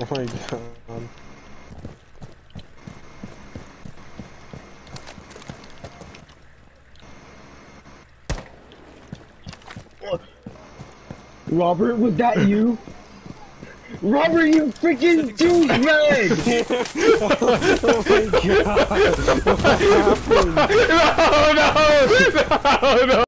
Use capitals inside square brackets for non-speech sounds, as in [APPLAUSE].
Oh my god. Robert, was that you? Robert, you freaking douchebag! [LAUGHS] oh my god. What [LAUGHS] happened? no, no, no, no.